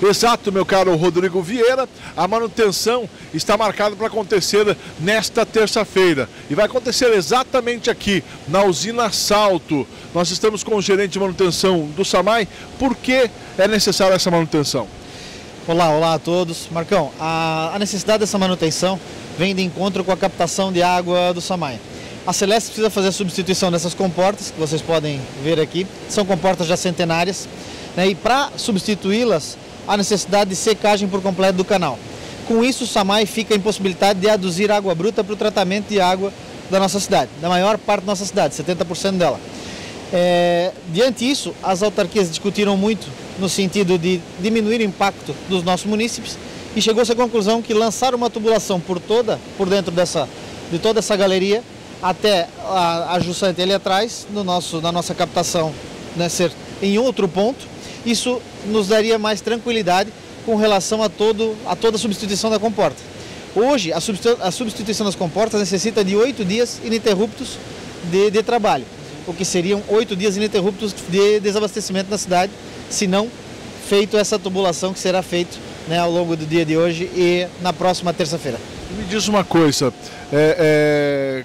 Exato, meu caro Rodrigo Vieira, a manutenção está marcada para acontecer nesta terça-feira e vai acontecer exatamente aqui na usina Salto. Nós estamos com o gerente de manutenção do SAMAI. Por que é necessária essa manutenção? Olá, olá a todos. Marcão, a, a necessidade dessa manutenção vem de encontro com a captação de água do SAMAI. A Celeste precisa fazer a substituição dessas comportas, que vocês podem ver aqui. São comportas já centenárias. Né? E para substituí-las, a necessidade de secagem por completo do canal. Com isso, o SAMAI fica impossibilitado de aduzir água bruta para o tratamento de água da nossa cidade, da maior parte da nossa cidade, 70% dela. É, diante disso, as autarquias discutiram muito no sentido de diminuir o impacto dos nossos munícipes e chegou-se à conclusão que lançar uma tubulação por toda, por dentro dessa, de toda essa galeria, até a, a Jussante ali atrás, no nosso, na nossa captação, né, ser em outro ponto, isso nos daria mais tranquilidade com relação a, todo, a toda a substituição da comporta. Hoje, a substituição das comportas necessita de oito dias ininterruptos de, de trabalho, o que seriam oito dias ininterruptos de desabastecimento na cidade, se não feito essa tubulação que será feito né, ao longo do dia de hoje e na próxima terça-feira. Me diz uma coisa, é, é,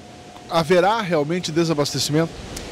haverá realmente desabastecimento?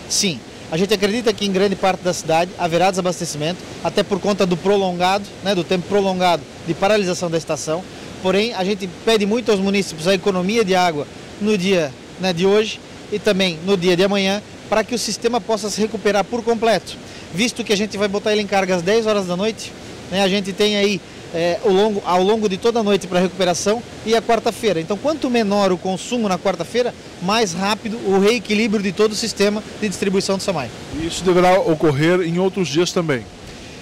Sim, a gente acredita que em grande parte da cidade haverá desabastecimento, até por conta do prolongado, né, do tempo prolongado de paralisação da estação. Porém, a gente pede muito aos municípios a economia de água no dia né, de hoje e também no dia de amanhã, para que o sistema possa se recuperar por completo. Visto que a gente vai botar ele em carga às 10 horas da noite, né, a gente tem aí é, ao, longo, ao longo de toda a noite para recuperação e a quarta-feira. Então, quanto menor o consumo na quarta-feira, mais rápido o reequilíbrio de todo o sistema de distribuição do SAMAI. E isso deverá ocorrer em outros dias também?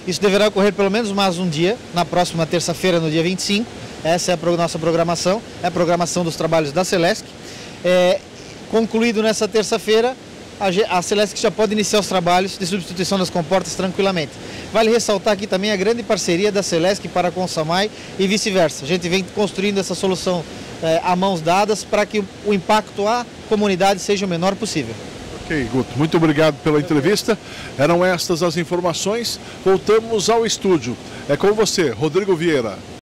Isso deverá ocorrer pelo menos mais um dia, na próxima terça-feira, no dia 25. Essa é a nossa programação, é a programação dos trabalhos da Celesc. É, concluído nessa terça-feira, a Celesc já pode iniciar os trabalhos de substituição das comportas tranquilamente. Vale ressaltar aqui também a grande parceria da Celesc para com o Samai e vice-versa. A gente vem construindo essa solução é, a mãos dadas para que o impacto à comunidade seja o menor possível. Ok, Guto, muito obrigado pela entrevista. Eram estas as informações. Voltamos ao estúdio. É com você, Rodrigo Vieira.